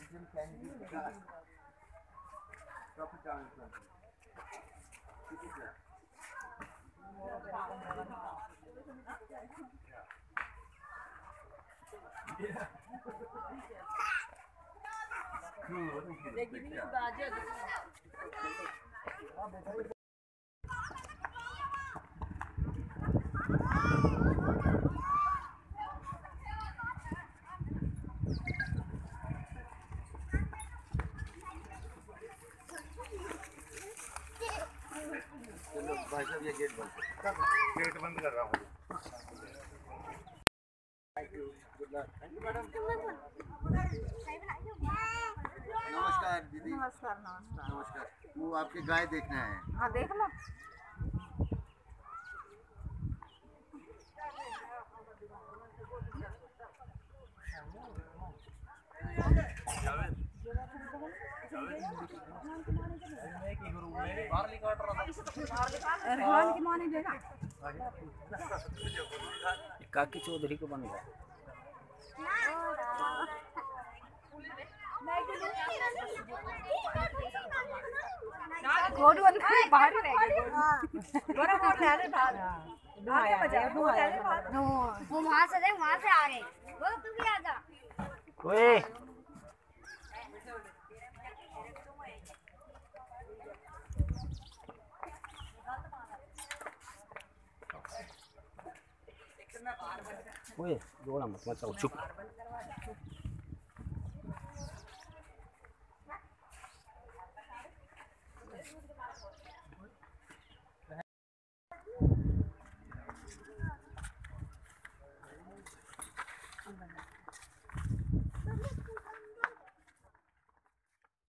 Bizim kendimiz yapacağımızı. Gideceğiz. Cool, wasn't it? They're. भाई साहब ये गेट बंद करो। गेट बंद कर रहा हूँ. नमस्कार दीदी। नमस्कार नमस्कार। नमस्कार। वो आपके गाय देखना है। हाँ देख लो। माने देगा काकी चौधरी को बन गया। गोडू अंदर बाहर रह गए बड़ा मोड़ ले ले बाहर वो ले ले बाहर वो वहाँ से देख वहाँ से आ गए वो तू भी आ जा ओए। ओए जोड़ा मत मचाओ चुप।